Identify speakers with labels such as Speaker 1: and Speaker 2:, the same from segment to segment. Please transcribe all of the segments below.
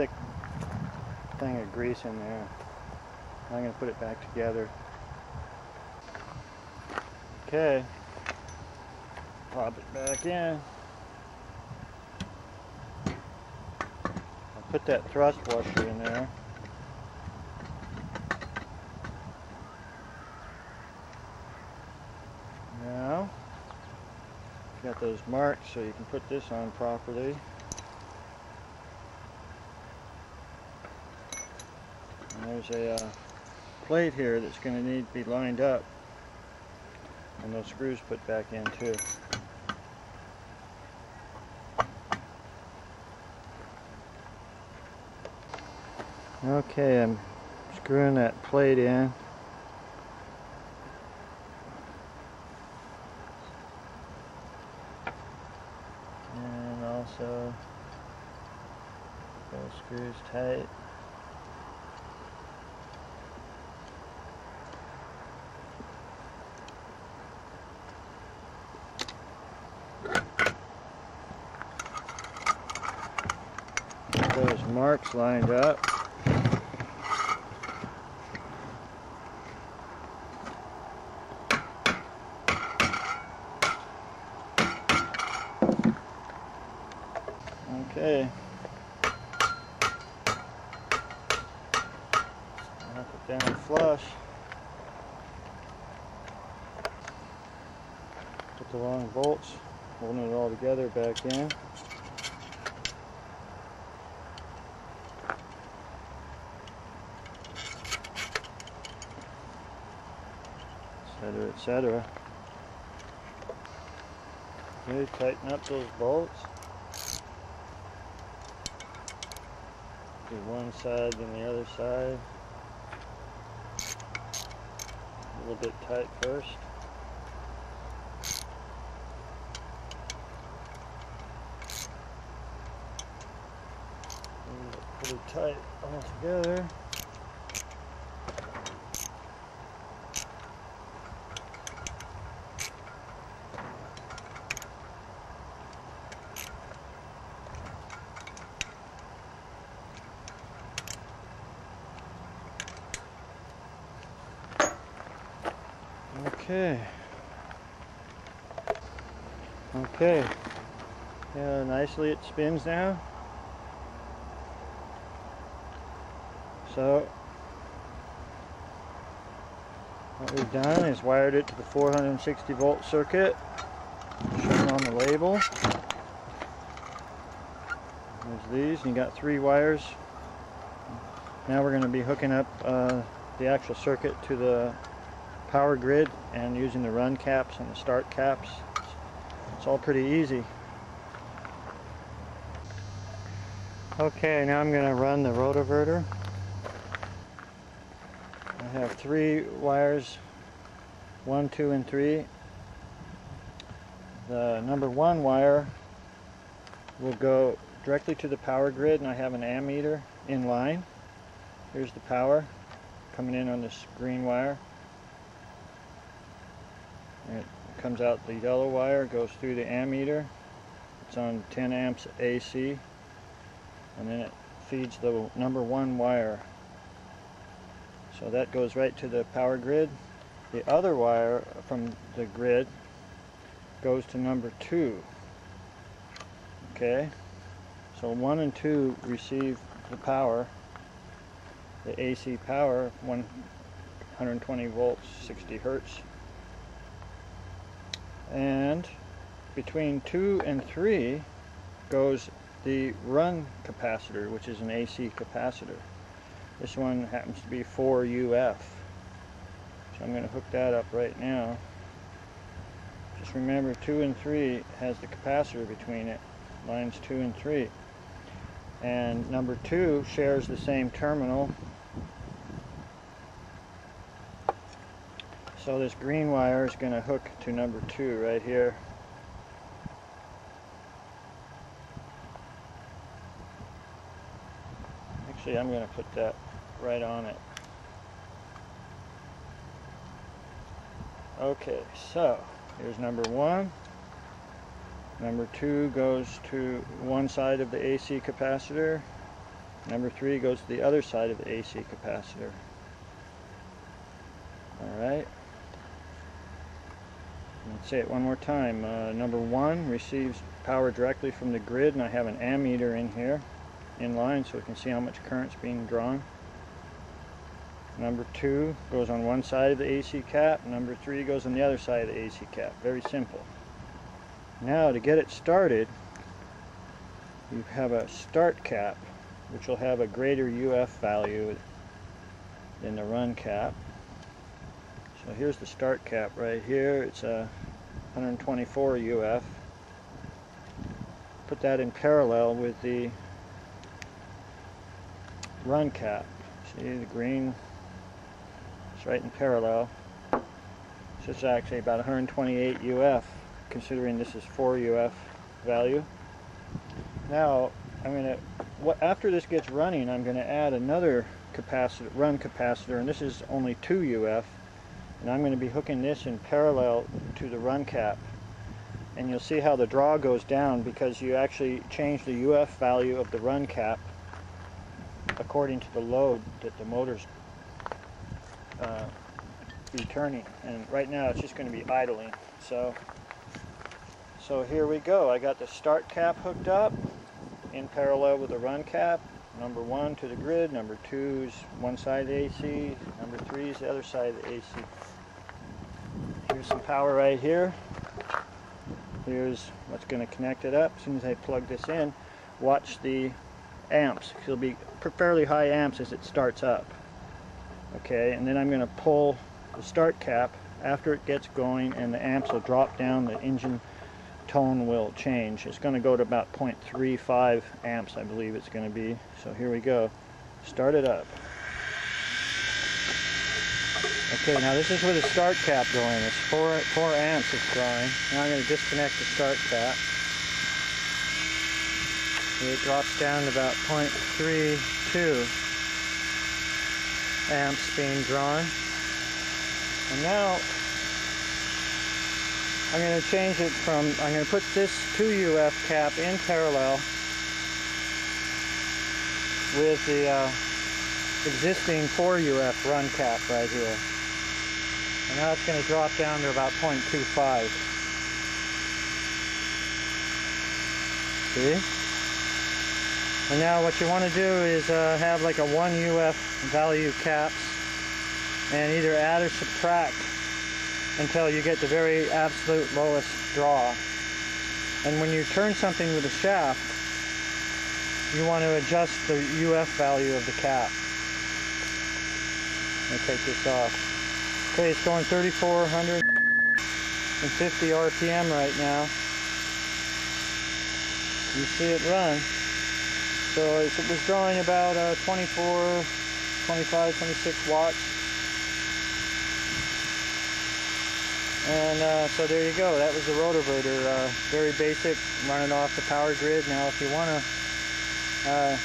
Speaker 1: thick thing of grease in there. I'm going to put it back together. Okay. Pop it back in. I'll put that thrust washer in there. Now, got those marks so you can put this on properly. And a uh, plate here that's going to need to be lined up and those screws put back in too. Okay, I'm screwing that plate in. And also those screws tight. those marks lined up. Okay. Knock it down flush. Put the long bolts, holding it all together back in. Etc okay tighten up those bolts? Do one side then the other side. A little bit tight first. Pretty tight all together Okay. Okay. Yeah, nicely it spins now. So, what we've done is wired it to the 460 volt circuit shown on the label. There's these, and you got three wires. Now we're going to be hooking up uh, the actual circuit to the power grid and using the run caps and the start caps. It's all pretty easy. Okay, now I'm going to run the rotoverter. I have three wires, one, two, and three. The number one wire will go directly to the power grid and I have an ammeter in line. Here's the power coming in on this green wire. It comes out the yellow wire, goes through the ammeter. It's on 10 amps AC. And then it feeds the number one wire. So that goes right to the power grid. The other wire from the grid goes to number two. Okay? So one and two receive the power, the AC power, 120 volts, 60 hertz and between 2 and 3 goes the run capacitor which is an AC capacitor. This one happens to be 4 UF so I'm going to hook that up right now. Just remember 2 and 3 has the capacitor between it lines 2 and 3 and number 2 shares the same terminal. So this green wire is going to hook to number two right here. I'm going to put that right on it. Okay, so here's number one. Number two goes to one side of the AC capacitor. Number three goes to the other side of the AC capacitor. Alright. Let's say it one more time. Uh, number one receives power directly from the grid and I have an ammeter in here in line so we can see how much current's being drawn. Number two goes on one side of the AC cap. Number three goes on the other side of the AC cap. Very simple. Now to get it started, you have a start cap which will have a greater UF value than the run cap. So here's the start cap right here. It's a 124 UF. Put that in parallel with the run cap. See the green? It's right in parallel. So it's actually about 128 UF considering this is 4 UF value. Now I'm going to, after this gets running, I'm going to add another capacitor, run capacitor, and this is only 2 UF, and I'm going to be hooking this in parallel to the run cap. And you'll see how the draw goes down because you actually change the UF value of the run cap according to the load that the motor's uh, be turning. And right now it's just going to be idling. So, so here we go. I got the start cap hooked up in parallel with the run cap. Number one to the grid, number two is one side of the AC, number three is the other side of the AC. Here's some power right here. Here's what's going to connect it up. As soon as I plug this in, watch the amps. It'll be fairly high amps as it starts up. Okay, and then I'm going to pull the start cap after it gets going and the amps will drop down the engine tone will change. It's going to go to about 0.35 amps, I believe it's going to be. So here we go. Start it up. Okay, now this is with the start cap going. It's 4, four amps it's drawing. Now I'm going to disconnect the start cap. It drops down to about 0.32 amps being drawn. And now I'm going to change it from, I'm going to put this 2 UF cap in parallel with the uh, existing 4 UF run cap right here. And now it's going to drop down to about 0.25. See? And now what you want to do is uh, have like a 1 UF value caps and either add or subtract until you get the very absolute lowest draw. And when you turn something with a shaft, you want to adjust the UF value of the cap. Let me take this off. Okay, it's going 3,450 RPM right now. You see it run. So it was drawing about uh, 24, 25, 26 watts. And uh, so there you go. That was the rotoverter. Uh, very basic, running off the power grid. Now, if you want to uh,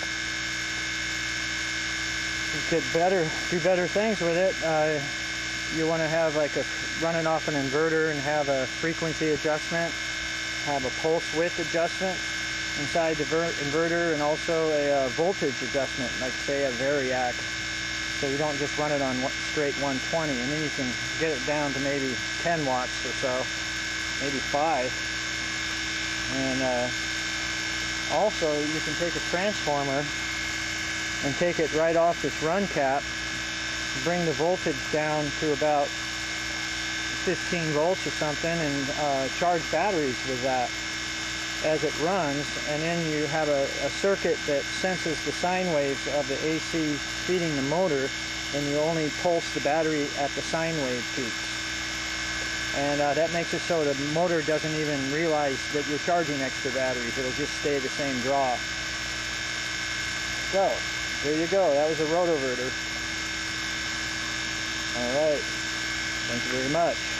Speaker 1: get better, do better things with it, uh, you want to have like a running off an inverter and have a frequency adjustment, have a pulse width adjustment inside the inverter, and also a uh, voltage adjustment, like say a variac. So you don't just run it on straight 120 and then you can get it down to maybe 10 watts or so maybe 5 and uh, also you can take a transformer and take it right off this run cap bring the voltage down to about 15 volts or something and uh, charge batteries with that as it runs and then you have a, a, circuit that senses the sine waves of the AC feeding the motor and you only pulse the battery at the sine wave peaks. And uh, that makes it so the motor doesn't even realize that you're charging extra batteries. It'll just stay the same draw. So, there you go. That was a rotoverter. All right. Thank you very much.